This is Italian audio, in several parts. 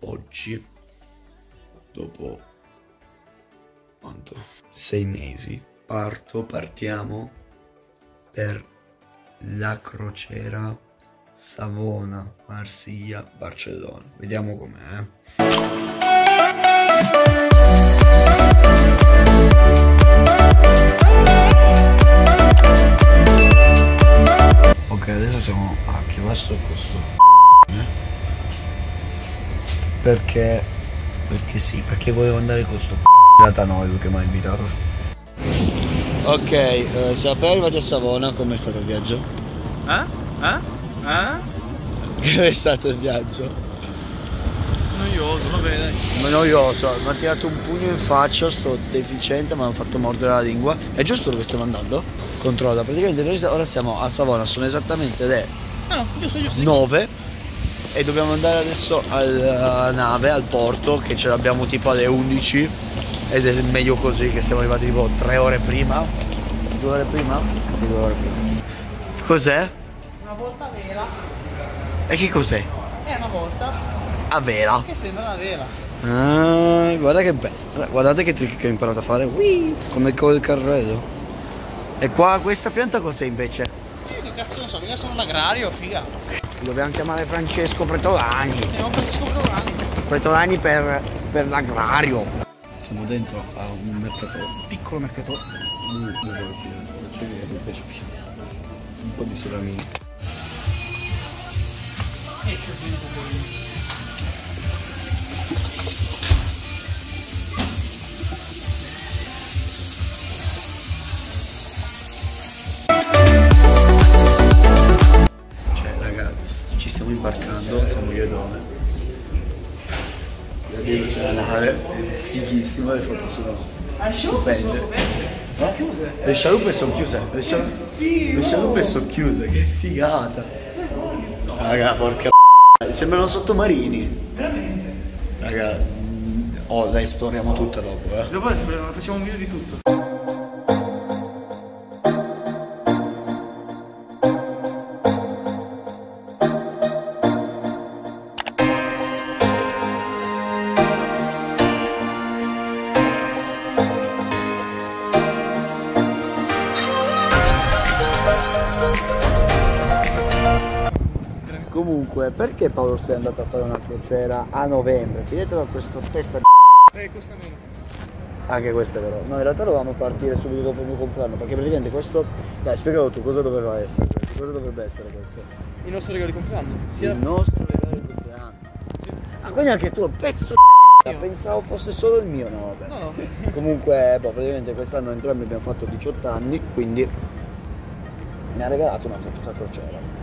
oggi, dopo quanto? Sei mesi, parto, partiamo per la crociera Savona, Marsiglia, Barcellona. Vediamo com'è. Ok, adesso siamo a che vasto questo perché perché sì, perché volevo andare con sto data noi che mi ha invitato. Ok, eh, siamo appena arrivati a Savona, com'è stato il viaggio? Eh? Eh? Eh? Com'è stato il viaggio? Noioso, va bene. Ma noioso, mi ha tirato un pugno in faccia, sto deficiente, mi hanno fatto mordere la lingua. È giusto dove stiamo andando? Controlla, praticamente noi ora siamo a Savona, sono esattamente le Ah no, giusto, giusto. 9 e dobbiamo andare adesso alla nave, al porto, che ce l'abbiamo tipo alle 11 ed è meglio così che siamo arrivati tipo 3 ore prima. 2 ore prima? Sì, 2 ore prima. Cos'è? Una volta vera. E che cos'è? È una volta A vera. che sembra una vera. Ah, guarda che bello. Guardate che trick che ho imparato a fare. Whee! come col carrello. E qua questa pianta cos'è invece? Io che cazzo ne so, mica sono un agrario, figa. Dobbiamo chiamare Francesco Pretolani. Questo programma. Pretolani per, per l'agrario. Siamo dentro a un mercato, piccolo mercato. Un po' di salamini. E così Cioè stiamo imbarcando, siamo io e Dome. Da dietro c'è la nave, è fighissima, le foto sono stupende. Eh? Le scialuppe sono chiuse, le, scial- le scialuppe sono chiuse, che figata. Raga, porca p***a, sembrano sottomarini. Veramente? Raga, mm, oh, la esploriamo tutta dopo, eh. Dopo facciamo un video di tutto. Perché Paolo sei andato a fare una crociera a novembre? Chiedetelo a questo testa di Eh, costa meno. Anche questo è vero. No, in realtà dovevamo partire subito dopo il mio compleanno, perché praticamente questo. Dai, spiegalo tu, cosa doveva essere? Cosa dovrebbe essere questo? Il nostro regalo di compleanno. Sia Il nostro regalo di compleanno. Ah, quindi anche tu, pezzo di Pensavo fosse solo il mio, no vabbè. No, no. Comunque, boh, praticamente quest'anno entrambi abbiamo fatto 18 anni, quindi mi ha regalato una fottuta crociera.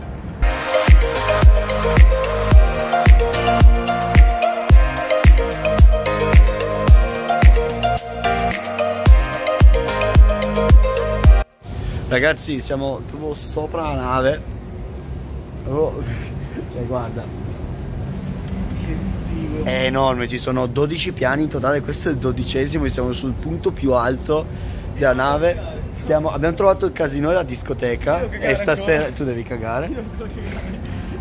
Ragazzi, siamo proprio sopra la nave. Proprio- Cioè, guarda. È enorme, ci sono 12 piani in totale, questo è il dodicesimo e siamo sul punto più alto della nave. Stiamo- abbiamo trovato il casino e la discoteca e stasera ancora. tu devi cagare.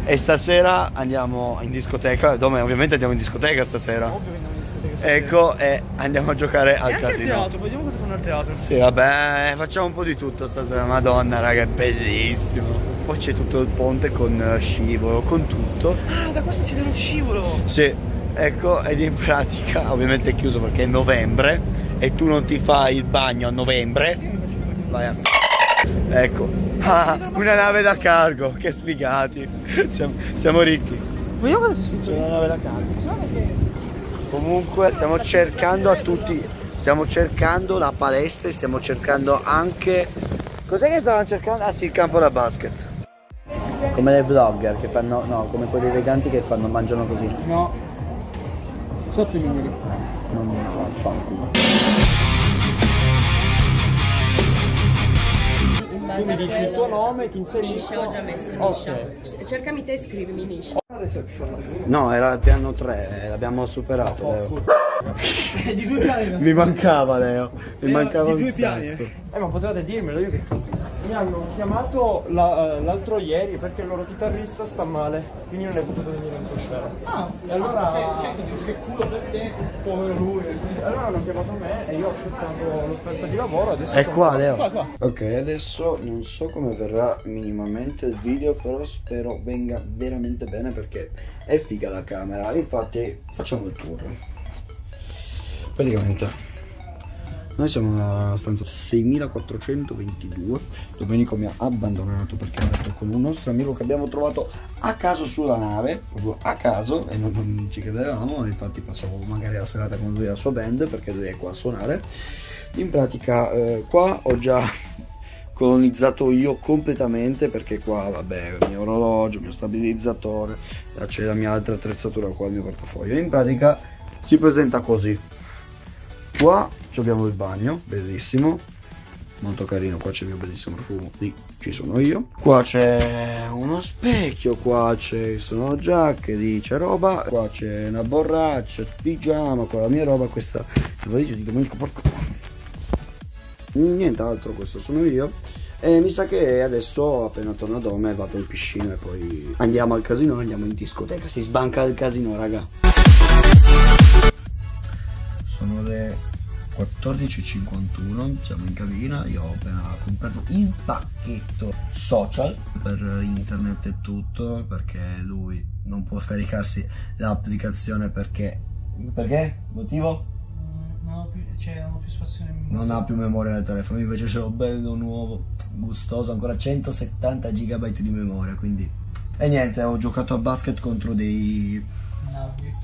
E stasera andiamo in discoteca, dove ovviamente andiamo in discoteca stasera. Ovvio che andiamo in discoteca stasera. Ecco, e andiamo a giocare E al anche al casino. teatro, vediamo cosa fanno al teatro. Sì, vabbè, facciamo un po' di tutto stasera, madonna raga, è bellissimo. Poi c'è tutto il ponte con eh, scivolo, con tutto. Ah, da questo c'è dello scivolo. Sì, ecco, ed in pratica, ovviamente è chiuso perché è novembre e tu non ti fai il bagno a novembre, vai a f***. Ecco, ah, una nave da cargo, che sfigati. Siamo, siamo ricchi. Vediamo cosa C'è scritto. una nave da cargo. Comunque stiamo cercando a tutti, stiamo cercando la palestra e stiamo cercando anche... Cos'è che stavano cercando? Ah sì, il campo da basket. Come le vlogger che fanno, no, come quelli eleganti che fanno, mangiano così. No. Sotto i numeri. Non mi fa Tu mi dici il quello. tuo nome, ti inserisco. Niscia ho già messo Ok. Niscia. Cercami te e scrivimi Niscia. No, era il piano 3, l'abbiamo superato Leo. di due piani. Mi mancava Leo, mi mancava di un due piani. sacco. Eh, ma potevate dirmelo io che cazzo. Mi hanno chiamato la- eh, l'altro ieri perché il loro chitarrista sta male, quindi non è potuto venire in crociera. Ah, E allora che, che, che culo per te. povero lui. Allora hanno chiamato me e io ho accettato l'offerta di lavoro, adesso È sono- qua, Leo. Qua, qua. Ok, adesso non so come verrà minimamente il video, però spero venga veramente bene perché è figa la camera. Infatti, facciamo il tour. Praticamente, noi siamo alla stanza 6422. Domenico mi ha abbandonato perché ha detto con un nostro amico che abbiamo trovato a caso sulla nave, proprio a caso, e non, non ci credevamo. Infatti, passavo magari la serata con lui e la sua band perché lui è qua a suonare. In pratica, eh, qua ho già colonizzato io completamente perché qua vabbè il mio orologio, il mio stabilizzatore, c'è la mia altra attrezzatura qua, il mio portafoglio. In pratica si presenta così. Qua abbiamo il bagno, bellissimo, molto carino, qua c'è il mio bellissimo profumo, lì ci sono io. Qua c'è uno specchio, qua ci sono giacche, lì c'è roba, qua c'è una borraccia, pigiama, qua la mia roba, questa valigia di Domenico porco nient'altro questo sono io. E mi sa che adesso appena torno a Dome vado in piscina e poi andiamo al casino andiamo in discoteca si sbanca il casino raga. Sono le 14.51 siamo in cabina io ho appena comprato il pacchetto social per internet e tutto perché lui non può scaricarsi l'applicazione perché perché? motivo? Non ho più, cioè, non ho più spazio nel non ha più memoria nel telefono, invece ce l'ho bello nuovo, gustoso, ancora 170 GB di memoria, quindi... E niente, ho giocato a basket contro dei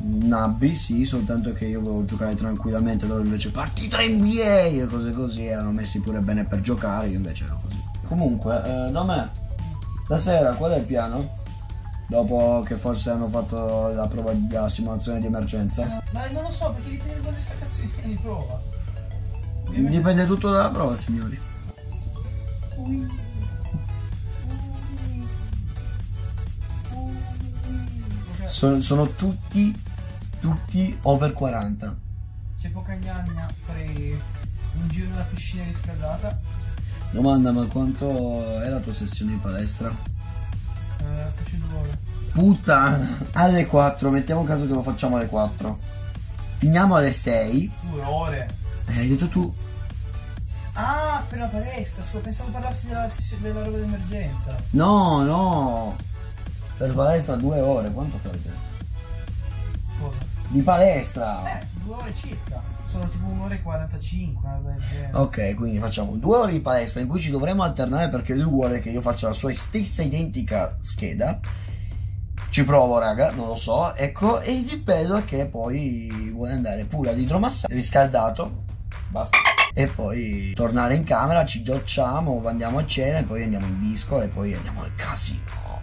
nabbi, sì, soltanto che io volevo giocare tranquillamente, loro invece partita NBA e cose così, erano messi pure bene per giocare, io invece ero così. Comunque, eh, no me, stasera qual è il piano? Dopo che forse hanno fatto la prova della simulazione di emergenza? Ma non lo so perché dipende da questa cazzina di prova. Dipende tutto dalla prova, signori. Sono, sono tutti, tutti over 40. C'è poca gnagna fare un giro nella piscina riscaldata. Domanda, ma quanto è la tua sessione di palestra? Eh, faccio due ore. Puttana! Alle 4, mettiamo caso che lo facciamo alle 4. Finiamo alle 6. Due ore. Eh, hai detto tu. Ah, per la palestra, scusa, pensavo parlassi della, della roba d'emergenza. No, no. Per palestra due ore, quanto fate? Cosa? Di palestra! Eh, due ore circa. Sono tipo un'ora e 45, una roba del genere. Ok, quindi facciamo due ore di palestra in cui ci dovremo alternare perché lui vuole che io faccia la sua stessa identica scheda. Ci provo, raga, non lo so. Ecco, e il bello è che poi vuole andare pure all'idromassaggio riscaldato. Basta. E poi tornare in camera, ci giocciamo, andiamo a cena e poi andiamo in disco e poi andiamo al casino.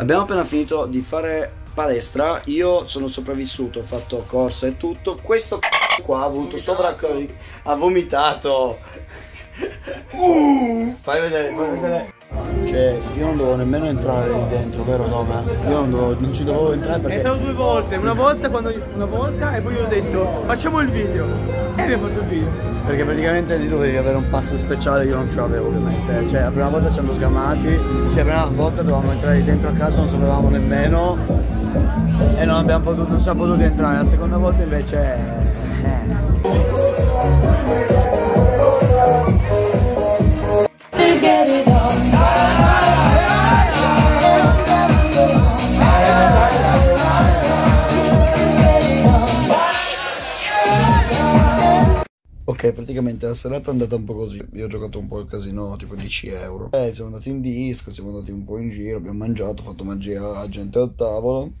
Abbiamo appena finito di fare palestra, io sono sopravvissuto, ho fatto corsa e tutto, questo c***o qua ha avuto sovraccaricamento, ha vomitato. Uh, fai vedere, fai vedere. Cioè, io non dovevo nemmeno entrare lì dentro, vero dove? Io non, dovevo- non ci dovevo entrare È perché... entrato due volte, una volta, quando, una volta e poi io ho detto facciamo il video. E abbiamo fatto il video. Perché praticamente lì dovevi avere un pass speciale, io non ce l'avevo ovviamente. Cioè la prima volta ci hanno sgamati, cioè la prima volta dovevamo entrare lì dentro a casa, non sapevamo nemmeno e non abbiamo potuto, non siamo potuti entrare, la seconda volta invece. eh. Praticamente la serata è andata un po' così. Io ho giocato un po' al casino, tipo 10 euro. Eh, siamo andati in disco, siamo andati un po' in giro, abbiamo mangiato, fatto magia alla gente al tavolo.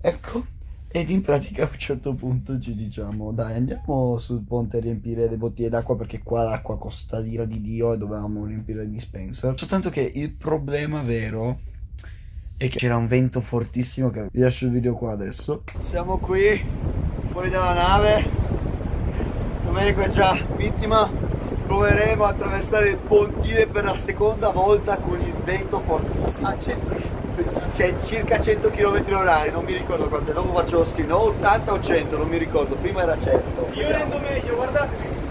Ecco, ed in pratica a un certo punto ci diciamo, dai, andiamo sul ponte a riempire le bottiglie d'acqua perché qua l'acqua costa l'ira di Dio e dovevamo riempire il dispenser. Soltanto che il problema vero è che c'era un vento fortissimo che vi lascio il video qua adesso. Siamo qui, fuori dalla nave. Domenico è già vittima. Proveremo a attraversare il pontile per la seconda volta con il vento fortissimo. A 100 c'è circa 100 km orari, non mi ricordo quante, dopo faccio lo screen, o 80 o 100, non mi ricordo, prima era 100. Io rendo meglio, guardatemi.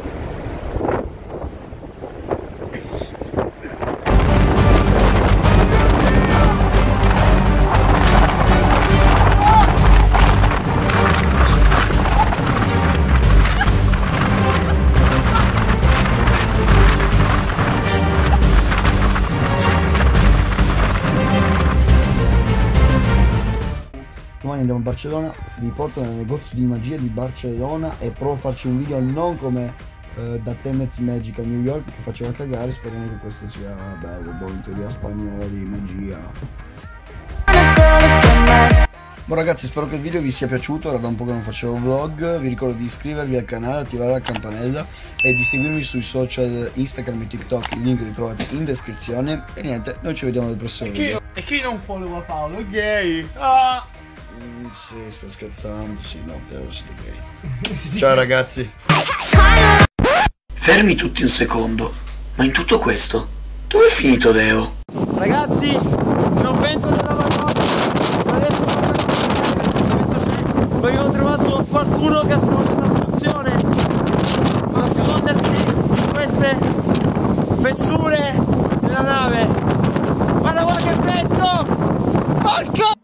Barcellona, vi porto nel negozio di magia di Barcellona e provo a farci un video non come eh, da Tenets Magic a New York che faceva cagare, speriamo che questo sia bello, boh, in teoria spagnola di magia. Buon ragazzi, spero che il video vi sia piaciuto, era da un po' che non facevo vlog, vi ricordo di iscrivervi al canale, attivare la campanella e di seguirmi sui social Instagram e TikTok, i link li trovate in descrizione e niente, noi ci vediamo nel prossimo video. E chi non follow a Paolo? Gay! Ah! Sì, sta scherzando, sì, no, però siete gay. Ciao ragazzi. Fermi tutti un secondo, ma in tutto questo, dove è finito Leo? Ragazzi, sono vento della Madonna. Adesso poi ho trovato qualcuno che ha trovato una soluzione. Ma nasconderti in queste fessure della nave. Guarda qua che vento! Porco!